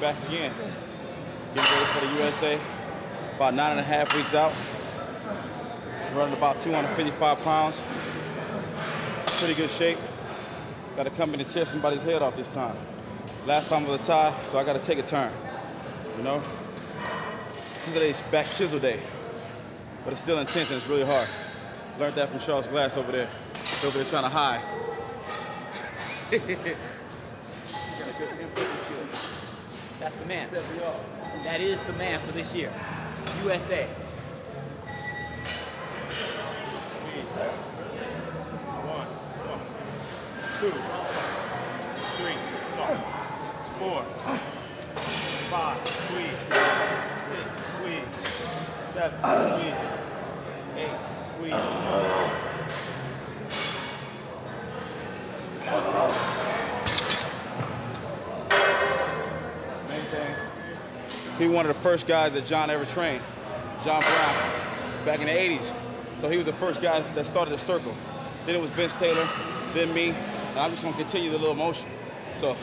99, boy, back again. Getting ready for the USA. About nine and a half weeks out. Running about 255 pounds. Pretty good shape. Got to come in and tear somebody's head off this time. Last time was a tie, so I got to take a turn. You know? Today's back chisel day. But it's still intense and it's really hard. Learned that from Charles Glass over there. Over there trying to hide. That's the man. That is the man for this year. USA. two, three, four, five, eight, squeeze. He was one of the first guys that John ever trained, John Brown, back in the 80s. So he was the first guy that started the circle. Then it was Vince Taylor, then me, and I'm just gonna continue the little motion. So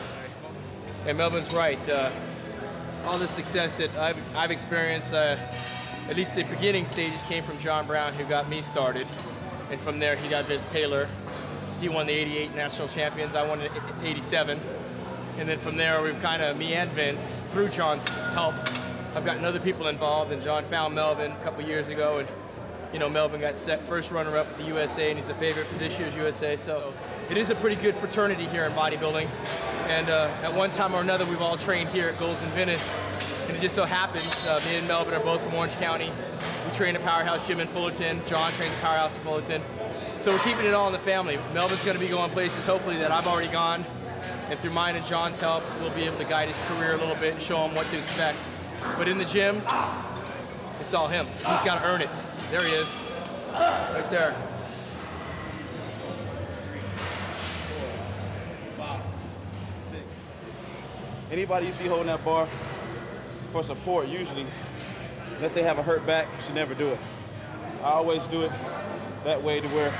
And Melvin's right. Uh, all the success that I've, I've experienced, uh, at least the beginning stages, came from John Brown, who got me started. And from there, he got Vince Taylor. He won the 88 national champions. I won in 87. And then from there, we've kind of, me and Vince, through John's help, I've gotten other people involved. And John found Melvin a couple years ago. And, you know, Melvin got set first runner up at the USA, and he's the favorite for this year's USA. So it is a pretty good fraternity here in bodybuilding. And uh, at one time or another, we've all trained here at Gold's in Venice. And it just so happens, uh, me and Melvin are both from Orange County. We train at Powerhouse Gym in Fullerton. John trained at Powerhouse in Fullerton. So we're keeping it all in the family. Melvin's going to be going places, hopefully, that I've already gone. And through mine and John's help, we'll be able to guide his career a little bit and show him what to expect. But in the gym, it's all him. He's got to earn it. There he is. Right there. anybody you see holding that bar for support, usually, unless they have a hurt back, should never do it. I always do it that way to where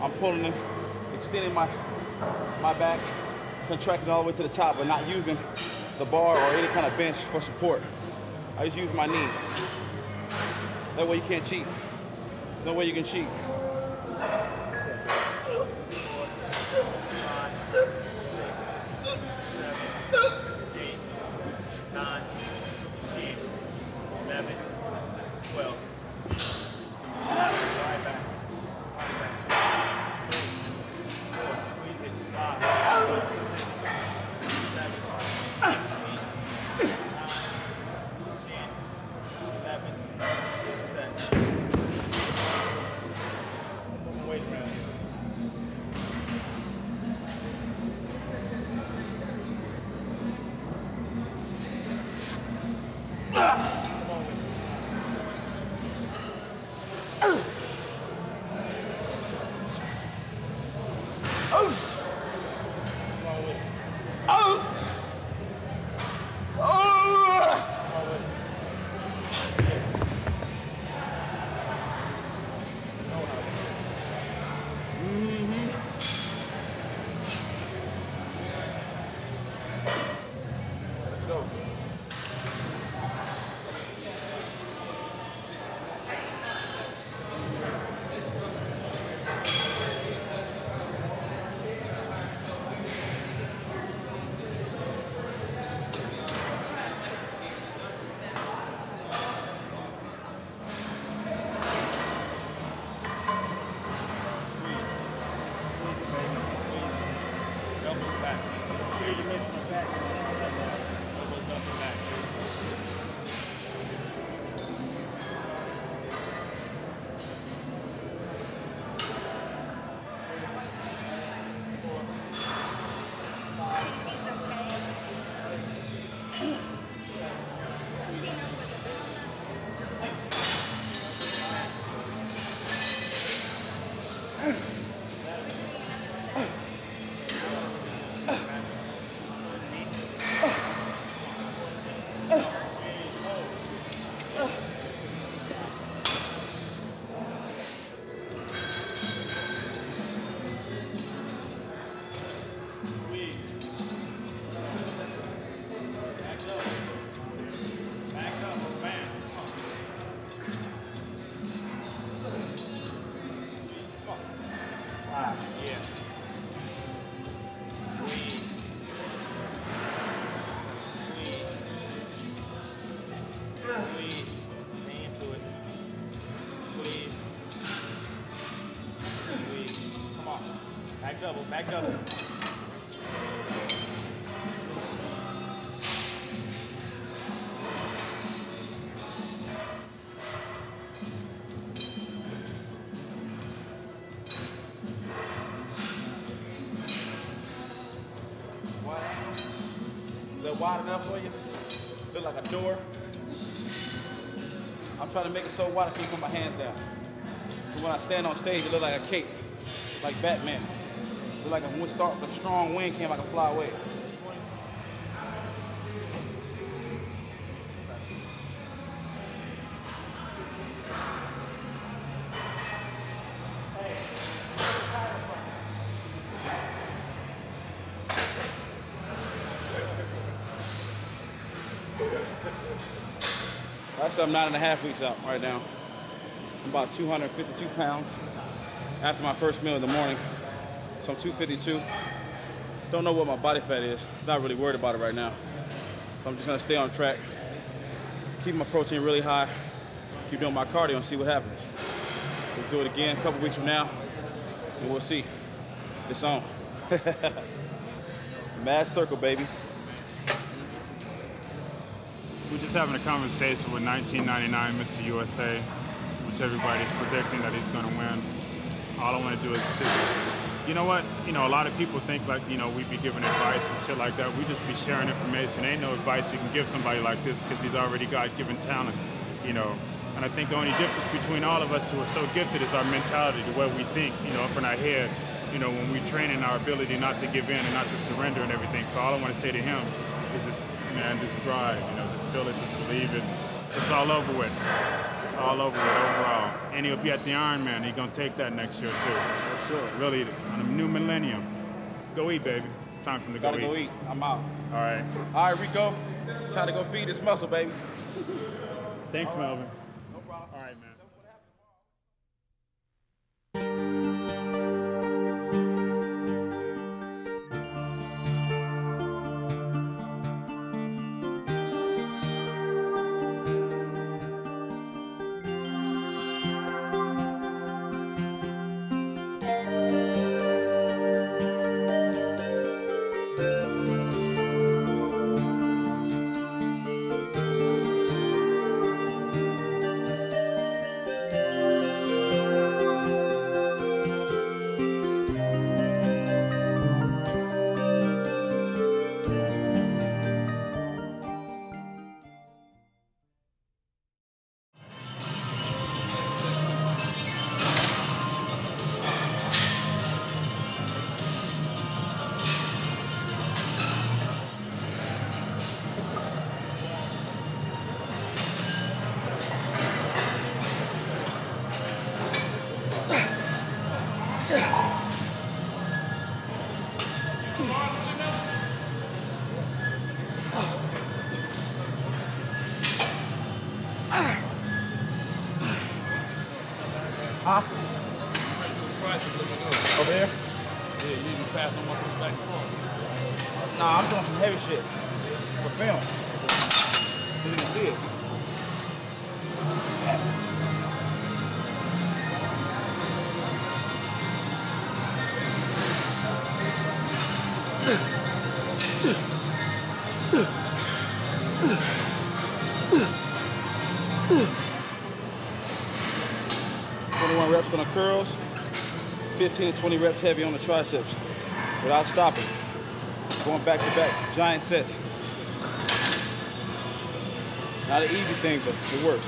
I'm pulling it, extending my my back, contracting all the way to the top, but not using the bar or any kind of bench for support. I just use my knee. That way you can't cheat. No way you can cheat. Door. I'm trying to make it so wide I can put my hands down. So when I stand on stage, it look like a cape, like Batman. Look like a start, a strong wind came, I can fly away. I'm nine and a half weeks out right now. I'm about 252 pounds after my first meal in the morning. So I'm 252. Don't know what my body fat is. Not really worried about it right now. So I'm just gonna stay on track. Keep my protein really high. Keep doing my cardio and see what happens. We'll do it again a couple weeks from now, and we'll see. It's on. Mad circle, baby. We're just having a conversation with 1999 Mr. USA, which everybody's predicting that he's going to win. All I want to do is just, you know what? You know, a lot of people think like, you know, we'd be giving advice and shit like that. We just be sharing information. Ain't no advice you can give somebody like this because he's already got given talent, you know. And I think the only difference between all of us who are so gifted is our mentality, the way we think, you know, up in our head, you know, when we train in our ability not to give in and not to surrender and everything. So all I want to say to him is just, man, just drive, you know, feel it, just believe it. It's all over with. It's all over with overall. And he'll be at the Ironman. He's going to take that next year, too. For sure. Really, on the new millennium. Go eat, baby. It's time for him to Gotta go, go eat. I'm out. All right. All right, Rico. Time to go feed this muscle, baby. Thanks, Melvin. Curls, fifteen to twenty reps heavy on the triceps, without stopping. Going back to back, giant sets. Not an easy thing, but it works.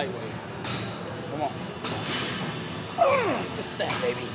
lightweight. Come on. It's that, baby.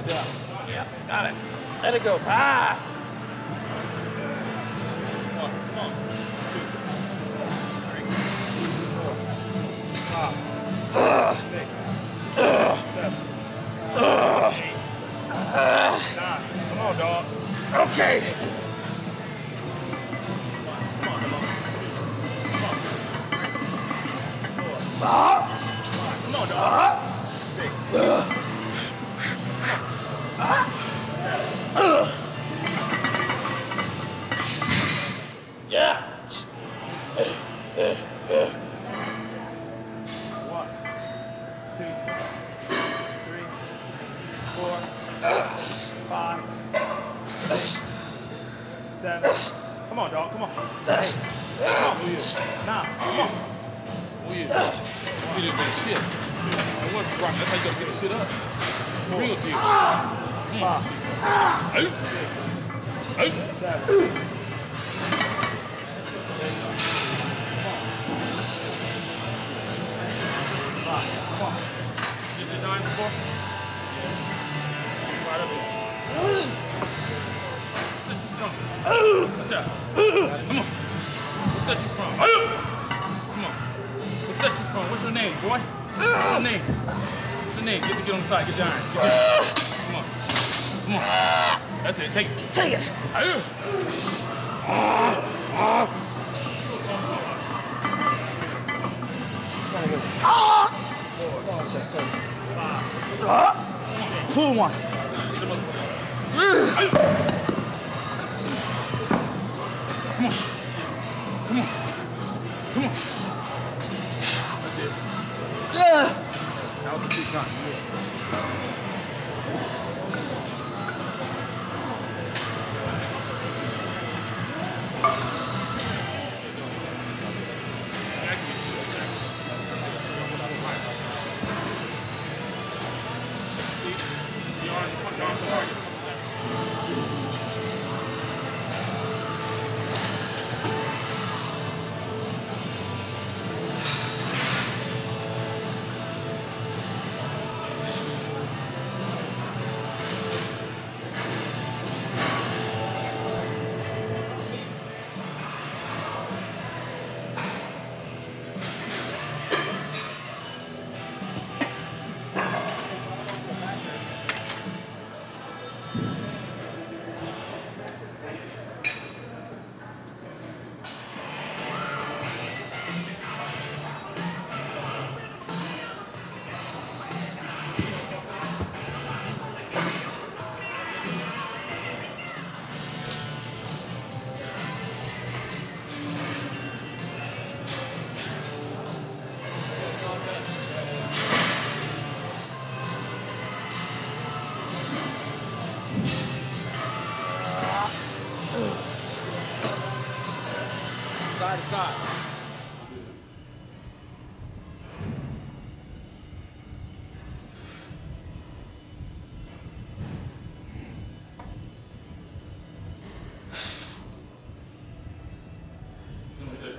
spin it. Yeah, got it. Let it go. Ah! One, one, two, three, four, five, uh, six, seven, eight, nine. Come on, dog. Okay. cool one. Come on. Come on. Come on. That's it. Yeah. That was a good time.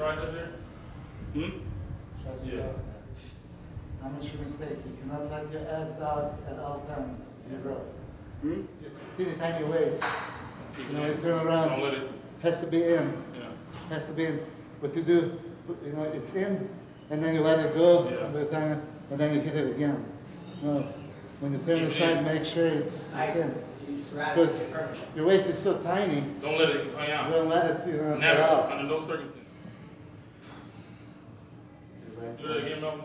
You want to hit that tricep there? Hmm? Trust Yeah. me. How much you mistake? You cannot let your abs out at all times. Zero. Hmm? Teeny tiny ways. Keep You know, it you turn around. Don't let it, Has to be in. yeah. Has to be in. What you do, you know, it's in, and then you let it go Yeah. over time, and then you hit it again. No. When you turn Keep the it side, make sure it's, I, it's in. you just rather Because it permanent. your waist is so tiny, Don't let it hang out. don't let it, you know, Never, out. under no circumstances. Do that again, Melvin.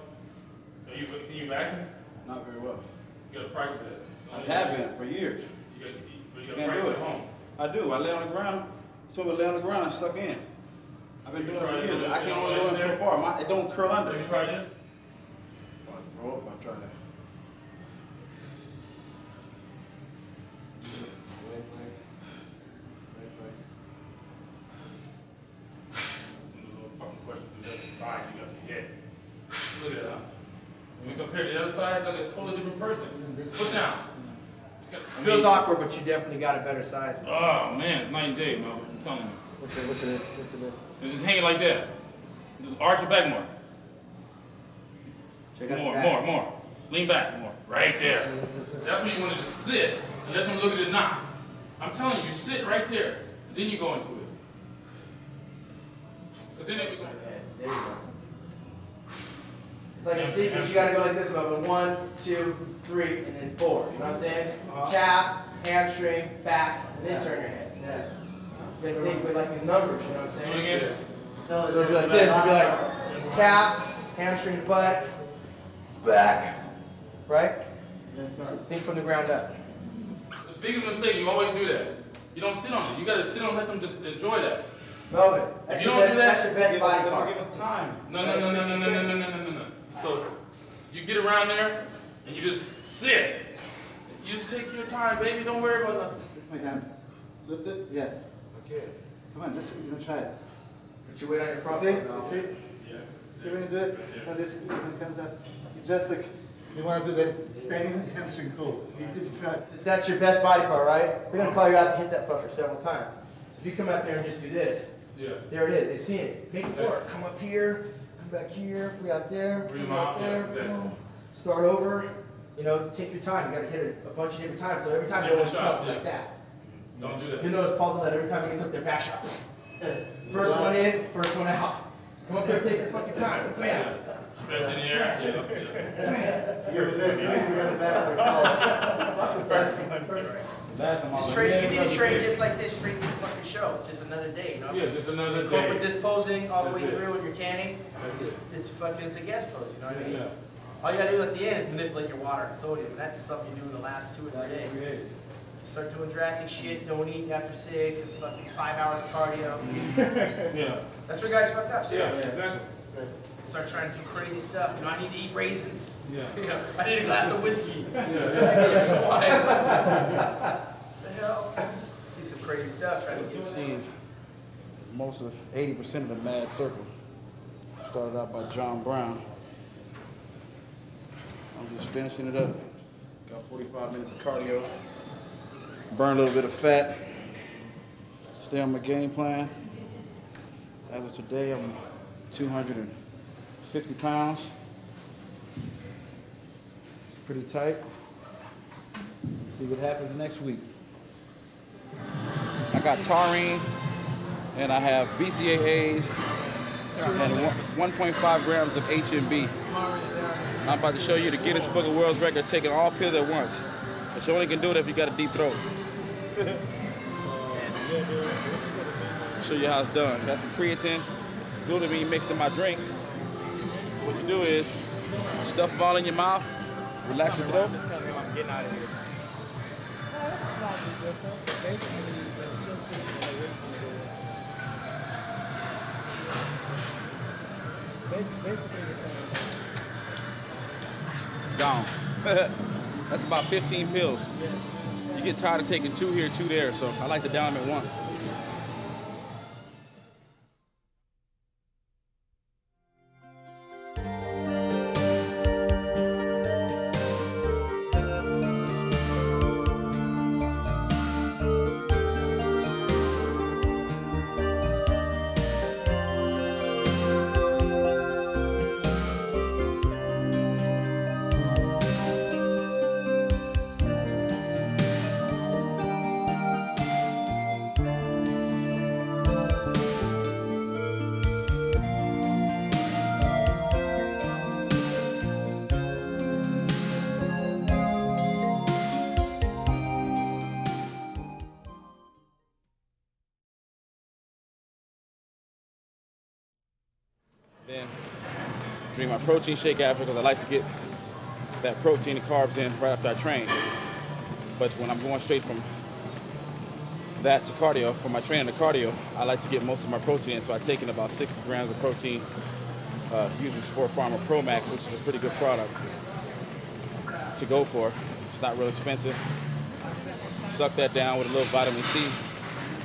Can you, can you vacuum? Not very well. You gotta practice that. I have been for years. You you gotta Can't do practice it. at home. I do. I lay on the ground. So I lay on the ground and suck in. I've been doing it for years. I can only go in so far. My, it don't curl under. Have you tried that? I'll throw up I try that. There's no fucking question. Do that side, you got your head. Look at that. When you compare to the other side, like a totally different person. Put down. I Feels mean- awkward, but you definitely got a better side. Oh man, it's night and day, Melvin. I'm telling you. Look at, look at this, look at this. It's just hanging like that. Just arch your back more. Check out More, back. more, more. Lean back more. Right there. That's when you want to just sit and let them look at the knots. I'm telling you, you sit right there, then you go into it. But then it was There you go. It's like a sequence. You gotta go like this, Melvin. One, two, three, and then four. You know what I'm saying? Uh-huh. Calf, hamstring, back, and then turn your head. Yeah. You gotta think with like the numbers. You know what I'm saying? again. So So it'd be like this. It'd be like calf, hamstring, butt, back. Right? Think from the ground up. The biggest mistake, you always do that. You don't sit on it. You gotta sit on, it. let them just enjoy that. Melvin, that's you your don't best. do that, That's your best body part. give us time. No, no, no, no, no, no, no, no, no, no, no, no. So you get around there and you just sit. You just take your time, baby. Don't worry about nothing. Lift my hand. Lift it. Yeah. Okay. Come on, just you know, try it. Put your weight on your front See? foot. You see? See when you do it? When this when it comes up, you just like you want to do that staying hamstring cool. This is. Since that's your best body part, right? They're gonna uh-huh. call you out to hit that fucker several times. So if you come out there and just do this, Yeah. there it is. They've seen it. Make it work. Come up here, come back here, bring out there, Bring bring them out out, there, yeah, exactly. boom. Start over. You know, take your time. You gotta hit it a bunch of different times. So every time you Different always come yeah. like that. Don't do that. You notice Paul did that every time he gets up there, back shot. First one in, first one out. Come up there, take your fucking time. Bam. Stretch in the air. Yeah, yeah. You're so good. You're back. Just train. You need to train just like this, straight through the fucking show. Just another day, you know. Yeah, just another day. this posing all the way That's it. through when you're tanning. It's, it's fucking it's a guest pose, you know what I mean? Yeah. All you gotta do at the end is manipulate your water and sodium. And that's something you do in the last two or three days. Start doing drastic shit, don't eat after six, and fucking five hours of cardio. Yeah. That's where guys fucked up, Yeah, seriously. exactly. Start trying to do crazy stuff. You know, I need to eat raisins. Yeah. Know, I need a glass of whiskey. I need some wine. See some crazy stuff trying to get most of 80% of the Mad Circle. Started out by John Brown. I'm just finishing it up. Got 45 minutes of cardio. Burn a little bit of fat. Stay on my game plan. As of today, I'm 250 pounds. It's pretty tight. See what happens next week. I got taurine, and I have BCAAs, and 1.5 grams of HMB. I'm about to show you the Guinness Book of World Record taking all pills at once. But you only can do it if you got a deep throat. show you how it's done. Got some creatine, glutamine mixed in my drink. What you do is stuff it all in your mouth, relax your throat. Gone. That's about 15 pills. You get tired of taking two here, two there, so I like to down them my protein shake after because I like to get that protein and carbs in right after I train. But when I'm going straight from that to cardio, from my training to cardio, I like to get most of my protein in. So I take in about 60 grams of protein uh, using Sport Pharma Pro Max, which is a pretty good product to go for. It's not real expensive. Suck that down with a little vitamin C,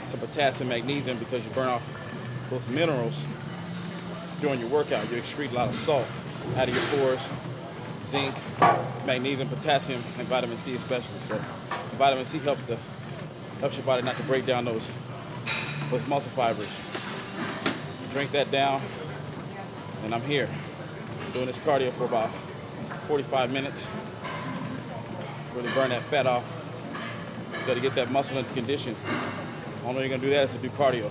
some potassium, magnesium, because you burn off those minerals during your workout. You excrete a lot of salt out of your pores, zinc, magnesium, potassium, and vitamin C especially. So vitamin C helps to helps your body not to break down those those muscle fibers. Drink that down, and I'm here doing this cardio for about 45 minutes. Really burn that fat off. You gotta get that muscle into condition. Only way you're gonna do that is to do cardio.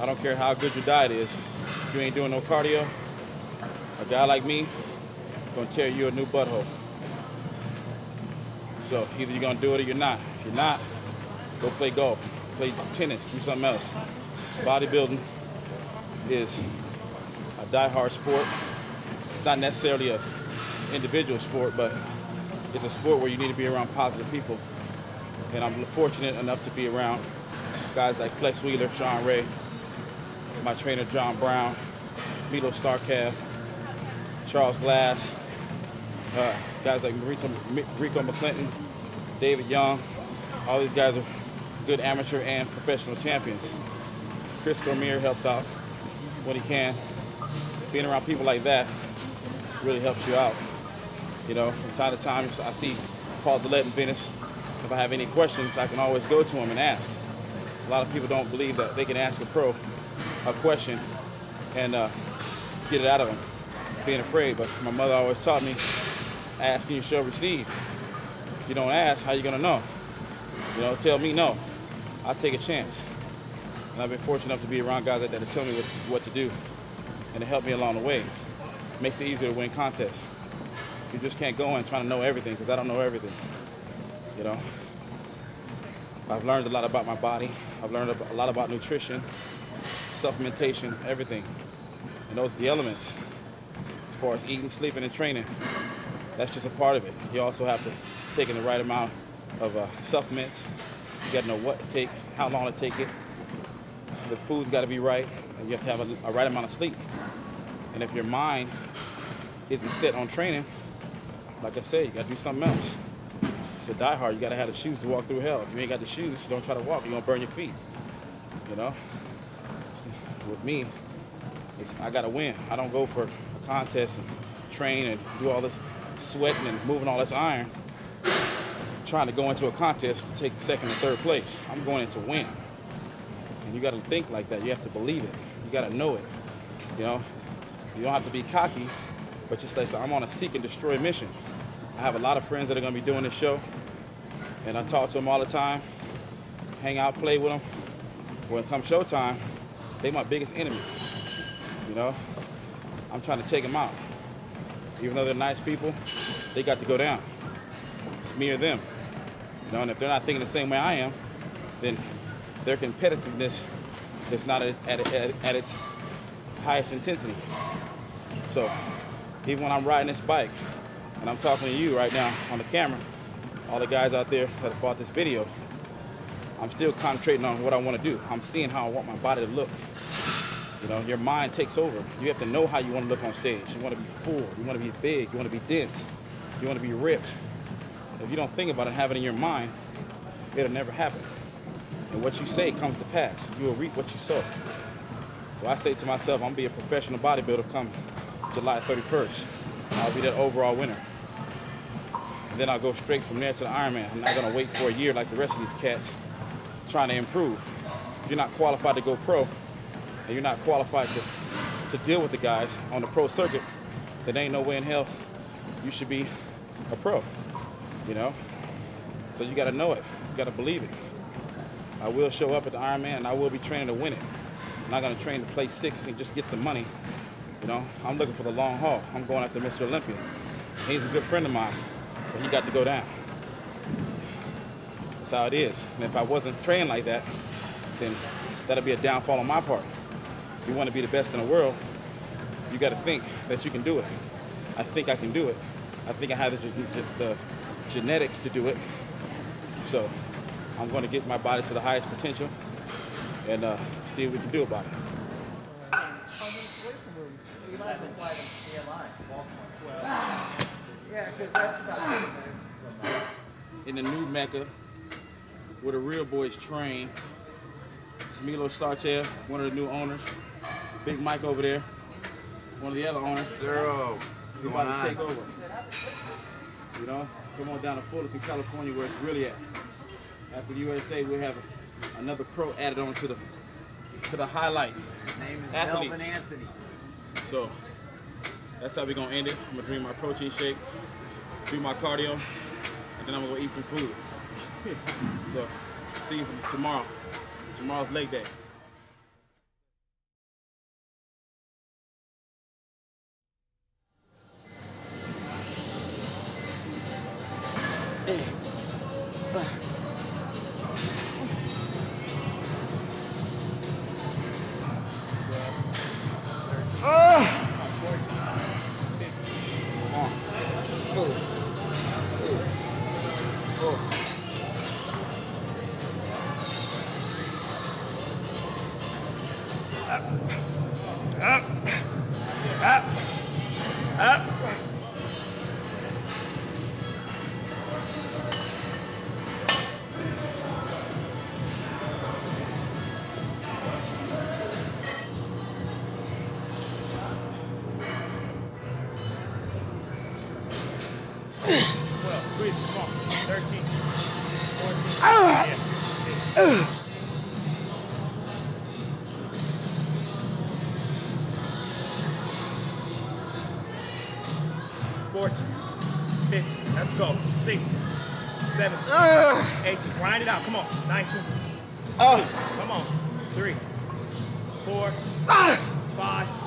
I don't care how good your diet is. If you ain't doing no cardio, a guy like me gonna tear you a new butthole. So either you're gonna do it or you're not. If you're not, go play golf, play tennis, do something else. Bodybuilding is a die-hard sport. It's not necessarily a individual sport, but it's a sport where you need to be around positive people. And I'm fortunate enough to be around guys like Flex Wheeler, Shawn Ray, my trainer John Brown, Milo Sarcev, Charles Glass, uh, guys like Rico, Rico McClinton, David Young. All these guys are good amateur and professional champions. Chris Cormier helps out when he can. Being around people like that really helps you out. You know, from time to time, I see Paul Dillett in Venice. If I have any questions, I can always go to him and ask. A lot of people don't believe that they can ask a pro a question and uh, get it out of them, being afraid. But my mother always taught me, asking you shall receive. If you don't ask, how you gonna know? You know, tell me no. I'll take a chance. And I've been fortunate enough to be around guys like that to tell me what, what to do and to help me along the way. Makes it easier to win contests. You just can't go in trying to know everything because I don't know everything. You know, I've learned a lot about my body. I've learned a lot about nutrition, supplementation, everything. And those are the elements as far as eating, sleeping, and training. That's just a part of it. You also have to take in the right amount of uh, supplements. You got to know what to take, how long to take it. The food's got to be right, and you have to have a, a right amount of sleep. And if your mind isn't set on training, like I said, you got to do something else. It's a die hard. You got to have the shoes to walk through hell. If you ain't got the shoes, don't try to walk. You're going to burn your feet. You know? With me, I got to win. I don't go for a contest and train and do all this sweating and moving all this iron trying to go into a contest to take second or third place. I'm going in to win. And you got to think like that. You have to believe it. You got to know it. You know, you don't have to be cocky, but just like I'm on a seek and destroy mission. I have a lot of friends that are going to be doing this show, and I talk to them all the time, hang out, play with them. When it comes showtime, they my biggest enemy. You know, I'm trying to take them out. Even though they're nice people, they got to go down. It's me or them. You know, and if they're not thinking the same way I am, then their competitiveness is not at, at, at, its highest intensity. So even when I'm riding this bike and I'm talking to you right now on the camera, all the guys out there that have bought this video, I'm still concentrating on what I want to do. I'm seeing how I want my body to look. You know, your mind takes over. You have to know how you want to look on stage. You want to be full. You want to be big. You want to be dense. You want to be ripped. If you don't think about it, have it in your mind, it'll never happen. And what you say comes to pass. You will reap what you sow. So I say to myself, I'm gonna be a professional bodybuilder come July 31st. I'll be that overall winner. And then I'll go straight from there to the Ironman. I'm not gonna wait for a year like the rest of these cats trying to improve. You're not qualified to go pro, and you're not qualified to, to deal with the guys on the pro circuit, then ain't no way in hell you should be a pro you know? So you gotta know it. You gotta believe it. I will show up at the Ironman and I will be training to win it. I'm not gonna train to play six and just get some money. You know, I'm looking for the long haul. I'm going after Mr. Olympia. He's a good friend of mine, but he got to go down. That's how it is. And if I wasn't trained like that, then that'll be a downfall on my part. If you want to be the best in the world, you got to think that you can do it. I think I can do it. I think I have the, the genetics to do it. So I'm going to get my body to the highest potential and uh, see what we can do about it. Yeah, because that's about in the new Mecca, where the real boys train. It's Milo Sarcev, one of the new owners. Big Mike over there, one of the other owners. Zero. We about to take over. You know, come on down to Fullerton, California, where it's really at. After the USA, we'll have another pro added on to the to the highlight. His name is Athletes. Melvin Anthony. So that's how we're gonna end it. I'm gonna drink my protein shake, do my cardio, and then I'm gonna go eat some food. so see you tomorrow. Tomorrow's leg day. Twelve, Forty. 50. Let's go. 60. 70. Uh, ah. 80. Grind it out. Come on. 19. Uh, Come on. 3. 4. Uh, 5.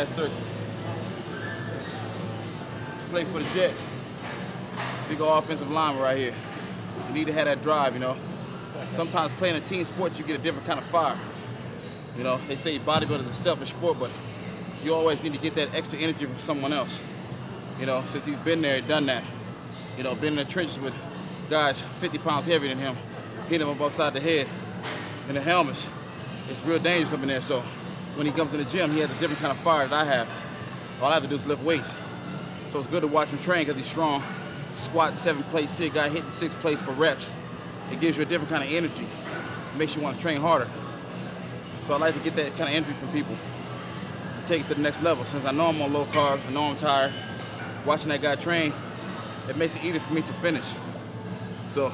Mad Circuit. Just, just play for the Jets. Big offensive lineman right here. You need to have that drive, you know. Sometimes playing a team sport, you get a different kind of fire. You know, they say bodybuilding is a selfish sport, but you always need to get that extra energy from someone else. You know, since he's been there, done that. You know, been in the trenches with guys 50 pounds heavier than him, hitting him up upside the head and the helmets. It's real dangerous up in there. So when he comes in the gym, he has a different kind of fire that I have. All I have to do is lift weights. So it's good to watch him train because he's strong. Squat seven plates, sit guy hitting six plates for reps. It gives you a different kind of energy. It makes you want to train harder. So I like to get that kind of energy from people and take it to the next level. Since I know I'm on low carbs, I know I'm tired, watching that guy train, it makes it easier for me to finish. So,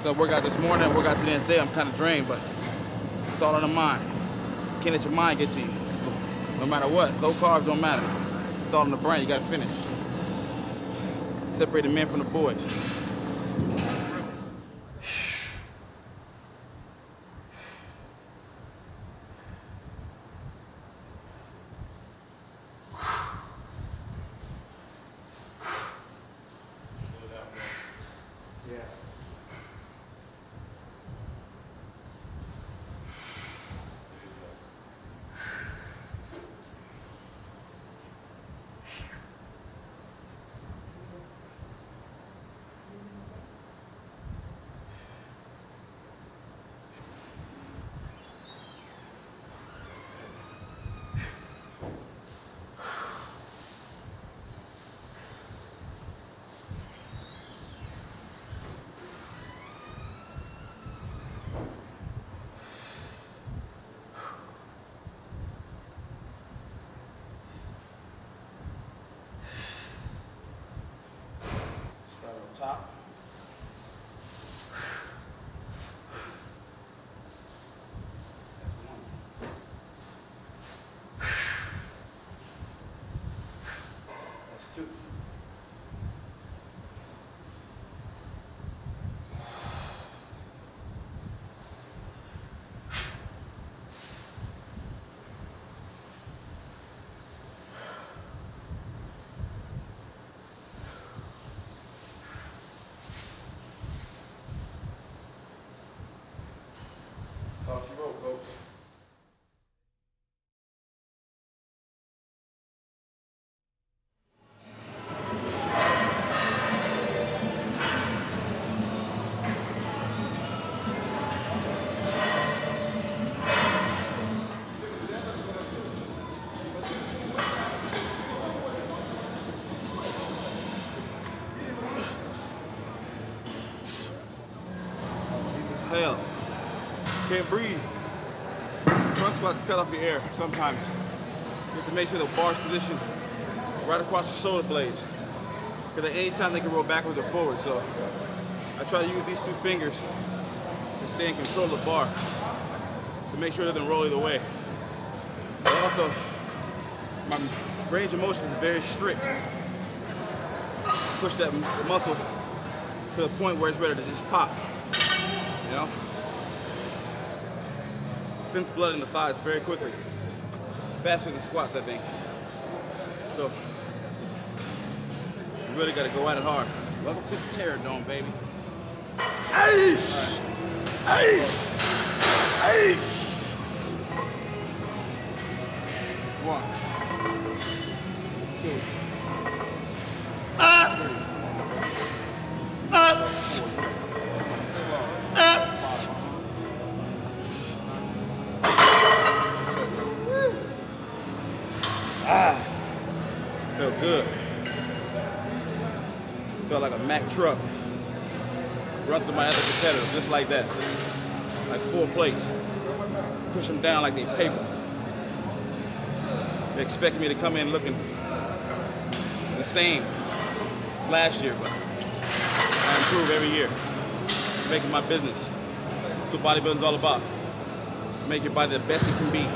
so I work out this morning, work out to the next day, I'm kind of drained, but it's all in the mind. Can't let your mind get to you. No matter what, low carbs don't matter. It's all in the brain, you gotta finish. Separate the men from the boys. folks. Can't breathe. Squats cut off your air sometimes. You have to make sure the bar's positioned right across your shoulder blades. Because at any time they can roll backwards or forward. So I try to use these two fingers to stay in control of the bar to make sure it doesn't roll either way. But also, my range of motion is very strict. Push that muscle to the point where it's ready to just pop. You know? Sends blood in the thighs very quickly. Faster than squats, I think. So, you really gotta go at it hard. Welcome to the Terror Dome, baby. Ace! Ace! Ace! One, two, truck. Run through my other competitors just like that. Like four plates. Push them down like they paper. They expected me to come in looking the same last year, but I improve every year. Making my business. That's what bodybuilding's all about. Make your body the best it can be.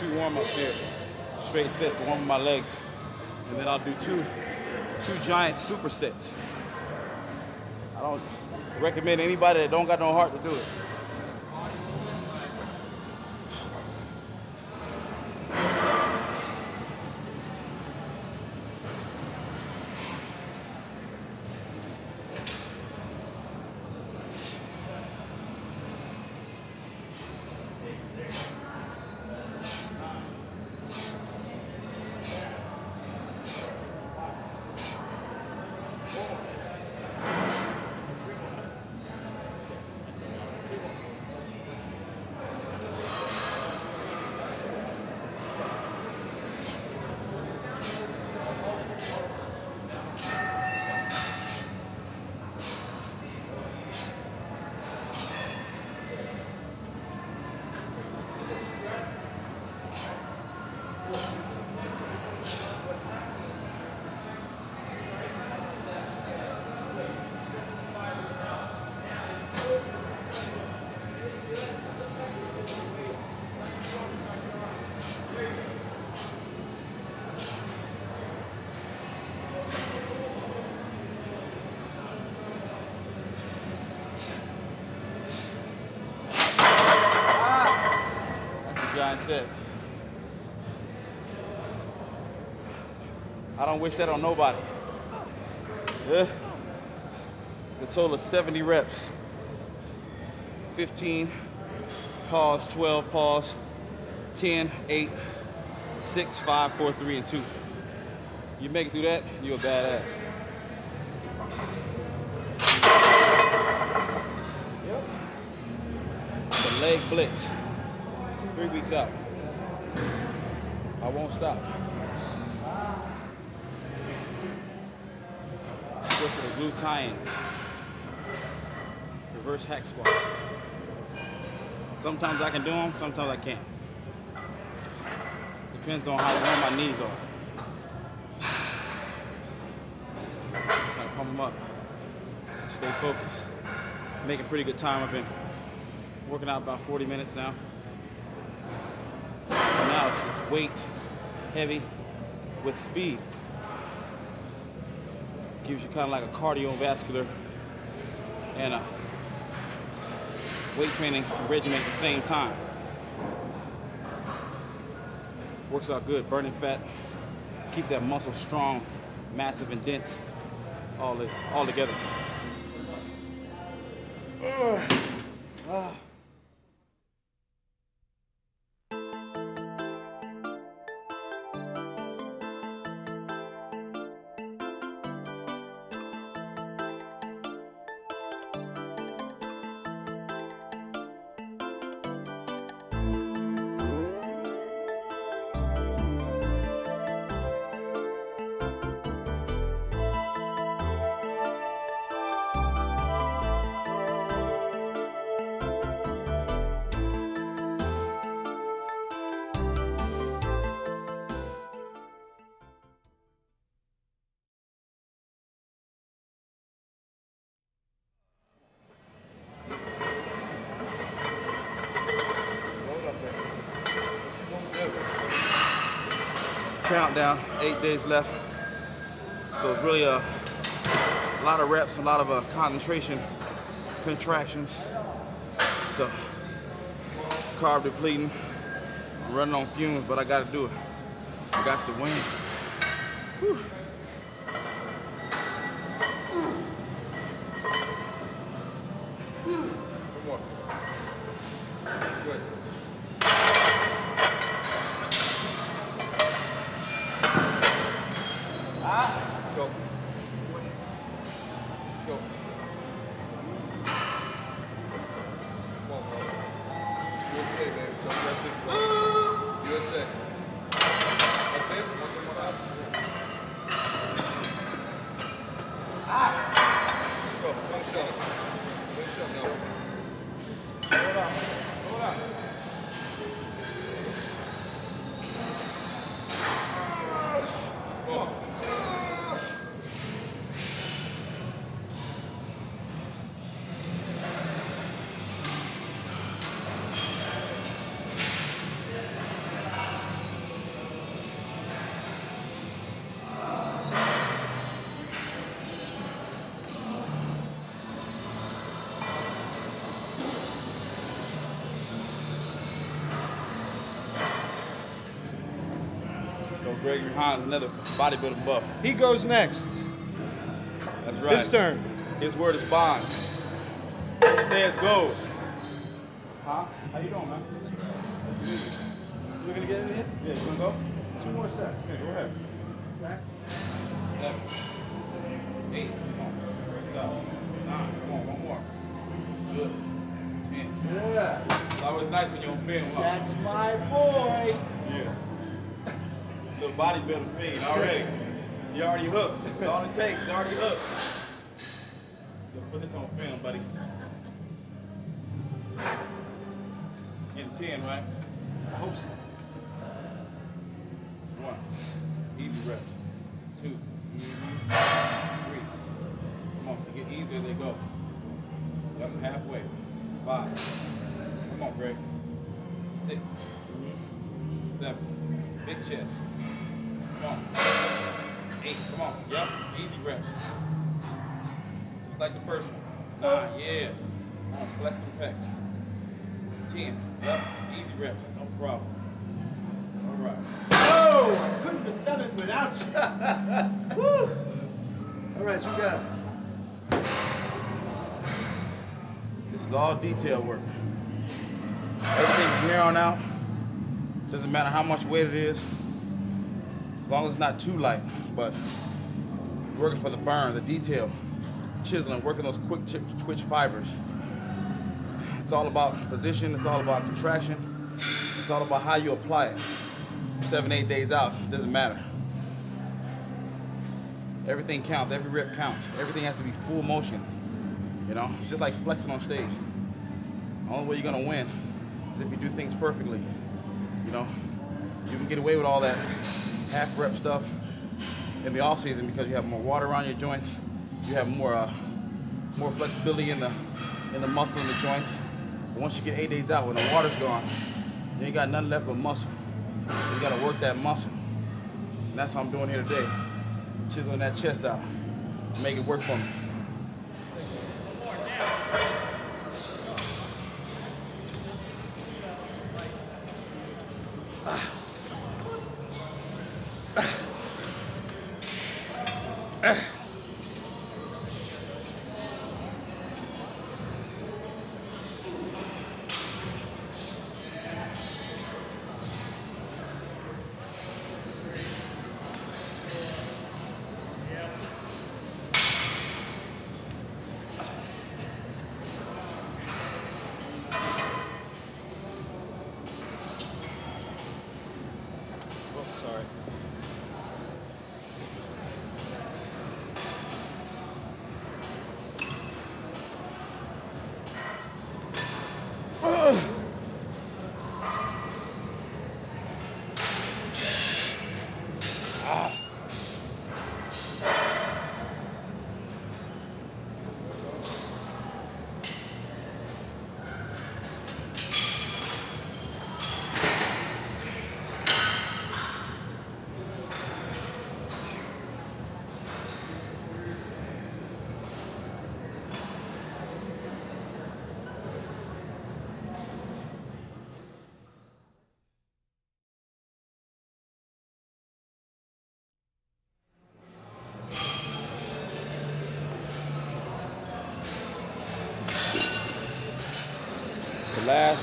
two warm-ups here. Straight sets, warm my legs. And then I'll do two, two giant supersets. I don't recommend anybody that don't got no heart to do it. That's a giant set. I don't wish that on nobody. Yeah. The total of 70 reps. 15, pause, 12, pause, 10, 8, 6, 5, 4, 3, and 2. You make it through that, you're a badass. Yep. The leg blitz. Three weeks out. I won't stop. Glute tie-in. Reverse hack squat. Sometimes I can do them, sometimes I can't. Depends on how warm my knees are. Gotta pump them up. Stay focused. Making pretty good time. I've been working out about 40 minutes now. So now it's just weight, heavy, with speed. Gives you kind of like a cardiovascular and a weight training regimen at the same time. Works out good, burning fat, keep that muscle strong, massive and dense, all, all together. Ah. Countdown, eight days left. So it's really a, a lot of reps, a lot of uh, concentration, contractions. So carb depleting, I'm running on fumes, but I gotta do it. I got to win. Whew. Gregory Hines, another bodybuilding buff. He goes next. That's right. His turn. His word is bond. Says goes. Huh? How you doing, man? You gonna get in here? Yeah, you gonna go? Two more sets. Yeah, go ahead. Back. Seven. Eight. Come on. Nine. Come on, one more. Good. Ten. Yeah. It's always nice when you're on film, huh? That's my boy. Bodybuilding fiend already. You already hooked. That's all it takes. It's already hooked. Let's put this on film, buddy. Getting 10, right? I hope so. One. Easy reps. 2 Three. Come on, they get easier they go. Yep, halfway. Five. Come on, Greg. 6 Seven. Big chest. On. Eight. Come on. Yep. Easy reps. Just like the first one. Nine. Yeah. Come on. Flex them pecs. Ten. Yep. Easy reps. No problem. All right. Oh, I couldn't have done it without you. Woo. All right, you got it. This is all detail work. Everything from here on out, doesn't matter how much weight it is, as long as it's not too light, but working for the burn, the detail, chiseling, working those quick twitch fibers. It's all about position, it's all about contraction, it's all about how you apply it. Seven, eight days out, doesn't matter. Everything counts, every rep counts. Everything has to be full motion. You know, it's just like flexing on stage. The only way you're gonna win is if you do things perfectly. You know, you can get away with all that half rep stuff in the off season because you have more water around your joints. You have more uh, more flexibility in the in the muscle in the joints. But once you get eight days out, when the water's gone, you ain't got nothing left but muscle. You gotta work that muscle. And that's what I'm doing here today. Chiseling that chest out. Make it work for me. Ugh.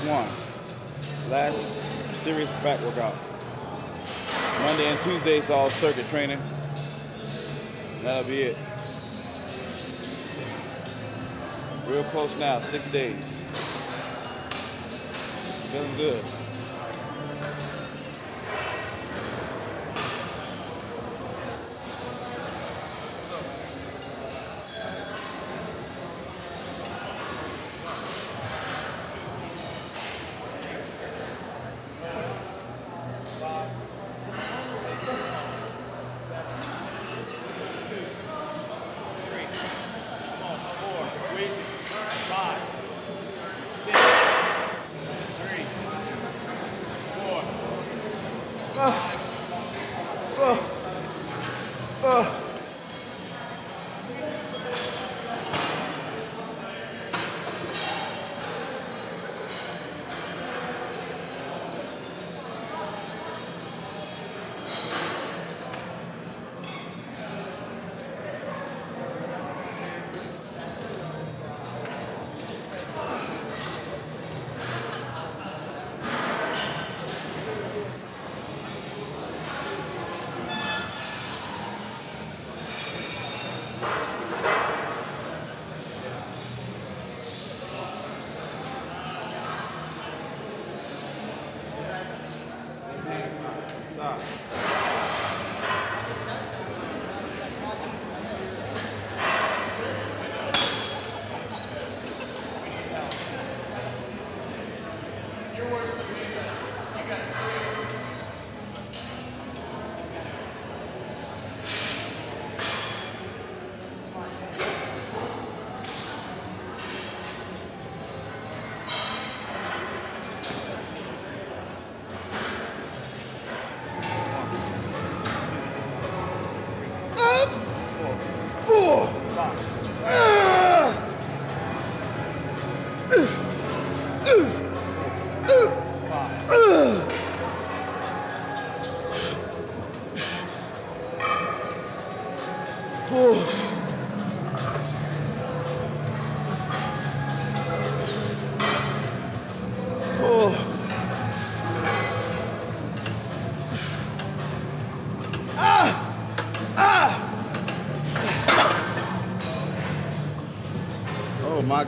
One. Last serious back workout. Monday and Tuesday is all circuit training. That'll be it. Real close now, six days. Feeling good.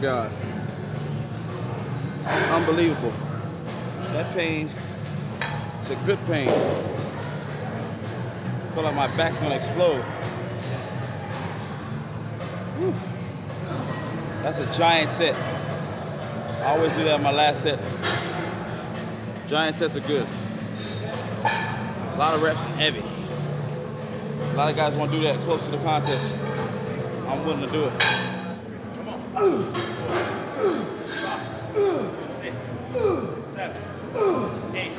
God. It's unbelievable. That pain, it's a good pain. I feel like my back's gonna explode. Whew. That's a giant set. I always do that in my last set. Giant sets are good. A lot of reps and heavy. A lot of guys want to do that close to the contest. I'm willing to do it. Six, seven, eight.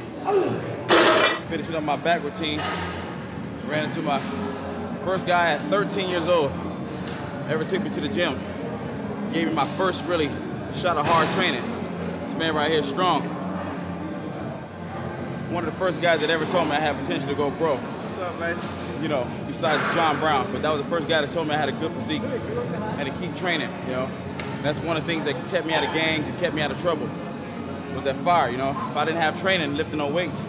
finishing up my back routine. Ran into my first guy at 13 years old. Ever took me to the gym. Gave me my first really shot of hard training. This man right here, strong. One of the first guys that ever told me I had potential to go pro. What's up, man? You know, besides John Brown, but that was the first guy that told me I had a good physique and to keep training. You know, and that's one of the things that kept me out of gangs and kept me out of trouble. Was that fire? You know, if I didn't have training, lifting no weights,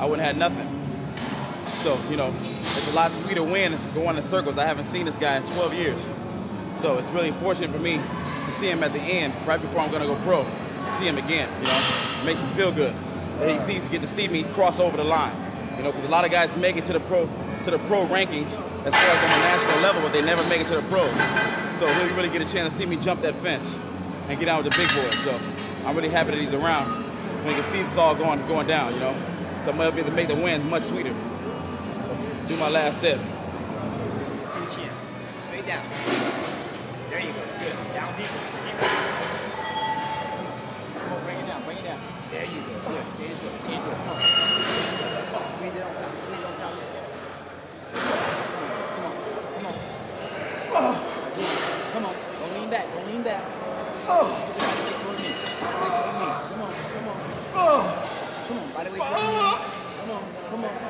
I wouldn't have nothing. So, you know, it's a lot sweeter win to go on in circles. I haven't seen this guy in 12 years. So it's really fortunate for me to see him at the end, right before I'm gonna go pro, see him again, you know. It makes me feel good that he sees get to see me cross over the line. You know, because a lot of guys make it to the pro to the pro rankings as far as on the national level, but they never make it to the pros. So he'll really get a chance to see me jump that fence and get out with the big boys. So I'm really happy that he's around when you can see it's all going going down, you know. So I'm gonna be able to make the win much sweeter. So do my last set. Chin. Straight down. There you go. Good. Down deeper.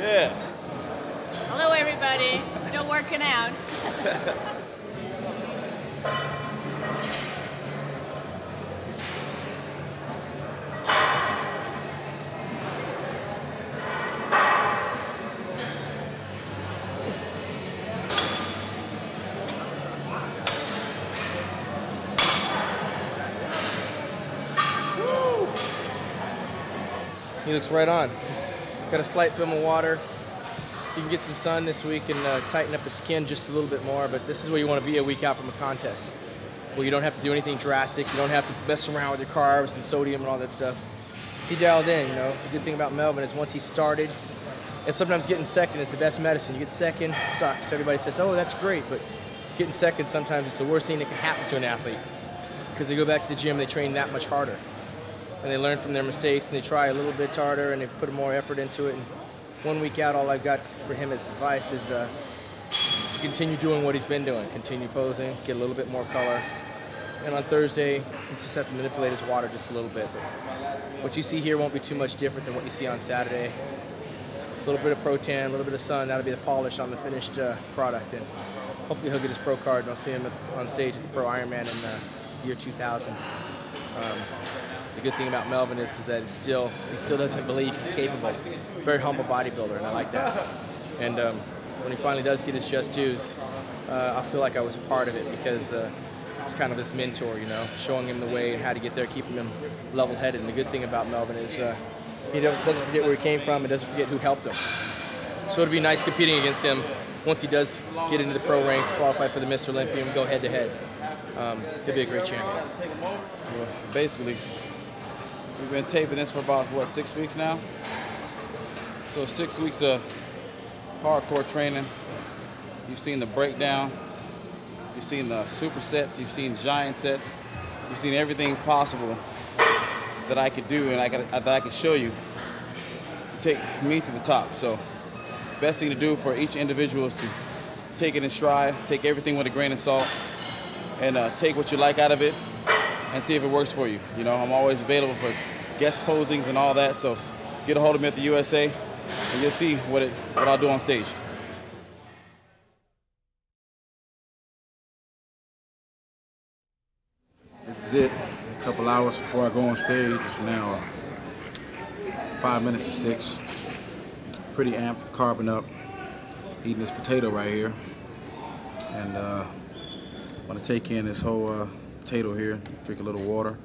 Yeah. Hello, everybody. Still working out. He looks right on. Got a slight film of water. You can get some sun this week and uh, tighten up the skin just a little bit more, but this is where you want to be a week out from a contest. Where you don't have to do anything drastic, you don't have to mess around with your carbs and sodium and all that stuff. He dialed in, you know. The good thing about Melvin is once he started, and sometimes getting second is the best medicine. You get second, it sucks. Everybody says, oh, that's great, but getting second sometimes is the worst thing that can happen to an athlete because they go back to the gym, they train that much harder and they learn from their mistakes and they try a little bit harder and they put more effort into it. And one week out, all I've got for him as advice is uh, to continue doing what he's been doing, continue posing, get a little bit more color. And on Thursday, he just have to manipulate his water just a little bit. But what you see here won't be too much different than what you see on Saturday. A little bit of pro tan, a little bit of sun, that'll be the polish on the finished uh, product. And hopefully he'll get his pro card and I'll see him at, on stage at the Pro Ironman in uh, year 2000. Um, the good thing about Melvin is, is that still he still doesn't believe he's capable. Very humble bodybuilder, and I like that. And um, when he finally does get his just dues, uh, I feel like I was a part of it because uh, it's kind of his mentor, you know, showing him the way and how to get there, keeping him level-headed. And the good thing about Melvin is uh, he doesn't forget where he came from and doesn't forget who helped him. So it'd be nice competing against him once he does get into the pro ranks, qualify for the Mr. Olympia, and go head-to-head. Um, he'll be a great champion. Well, basically, we've been taping this for about, what, six weeks now? So six weeks of hardcore training. You've seen the breakdown. You've seen the supersets. You've seen giant sets. You've seen everything possible that I could do and I could, that I could show you to take me to the top. So best thing to do for each individual is to take it in stride, take everything with a grain of salt, and uh, take what you like out of it and see if it works for you. You know, I'm always available for guest posings and all that, so get a hold of me at the USA and you'll see what, it, what I'll do on stage. This is it. A couple hours before I go on stage. It's now uh, five minutes to six. Pretty amped, carbon up. Eating this potato right here. And uh, I'm gonna take in this whole uh, potato here, drink a little water.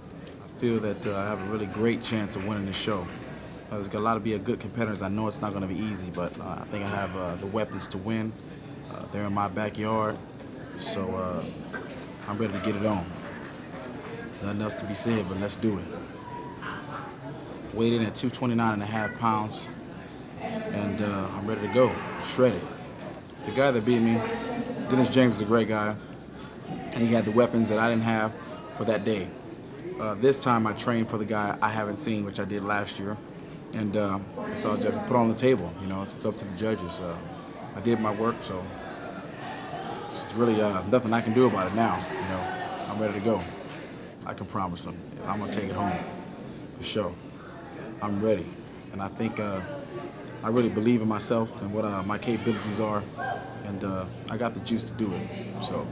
Feel that uh, I have a really great chance of winning this show. Uh, there's a lot of be a good competitors. I know it's not gonna be easy, but uh, I think I have uh, the weapons to win. Uh, they're in my backyard, so uh, I'm ready to get it on. Nothing else to be said, but let's do it. Weighed in at 229 and a half pounds, and I'm ready to go, shredded. The guy that beat me, Dennis James is a great guy, and he had the weapons that I didn't have for that day. Uh, this time I trained for the guy I haven't seen, which I did last year, and uh, it's all just put on the table. You know, it's, it's up to the judges. Uh, I did my work, so it's really uh, nothing I can do about it now. You know, I'm ready to go. I can promise them. Is I'm gonna take it home for sure. I'm ready, and I think uh, I really believe in myself and what uh, my capabilities are, and I got the juice to do it. So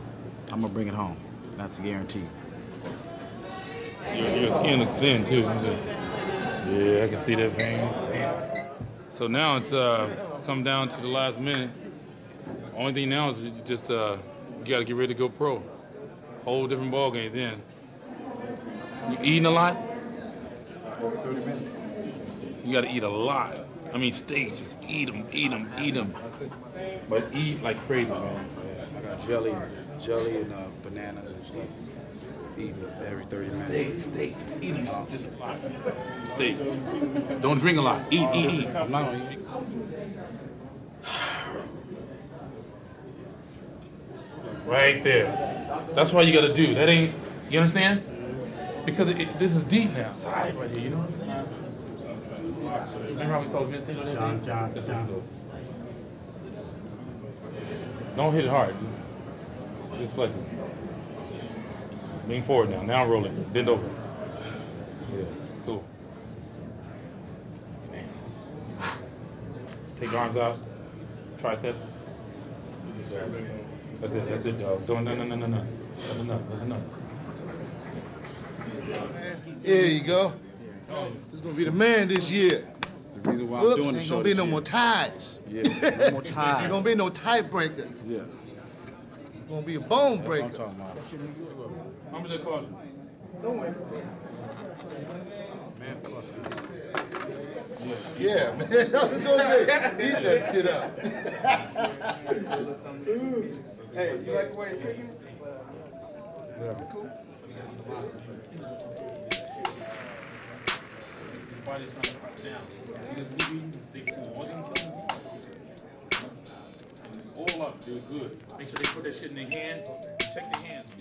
I'm gonna bring it home. That's a guarantee. Your, your skin looks thin too. Yeah, I can see that vein. Damn. So now it's uh, come down to the last minute. Only thing now is you just uh, you got to get ready to go pro. Whole different ball game then. You eating a lot? Over 30 minutes. You got to eat a lot. I mean, steaks, just eat them, eat them, eat them. But eat like crazy, man. I got jelly, jelly and uh, bananas and stuff. Eating every 30 minutes. Steak, steak, just eat. Just a lot. Steak. Don't drink a lot. Eat, eat, eat. I'm not gonna eat. Right there. That's why you gotta do. That ain't, you understand? Because it, it- this is deep now. Side right here, you know what I'm saying? Remember how we saw Vince Taylor that John, day? John, That's John. do. Don't hit it hard. Just, just flex it. Lean forward now. Now roll it. Bend over. Yeah, cool. Take your arms out. Triceps. That's it. That's it, dog. Don't no no no no no. That's enough. That's enough. There you go. He's gonna be the man this year. That's The reason why I'm doing the ain't gonna be no year. more ties. Yeah, no more ties. Ain't gonna be no tie breaker. Yeah. Gonna be a bone That's what I'm breaker. Talking about. How much that cost you? Yeah, man. I was gonna say, eat that shit up. Hey, you like the way you're cooking? Body's trying to cut down. You just move it, stay cool. All them all up, do good. Make sure they put that shit in their hand. Check their hands.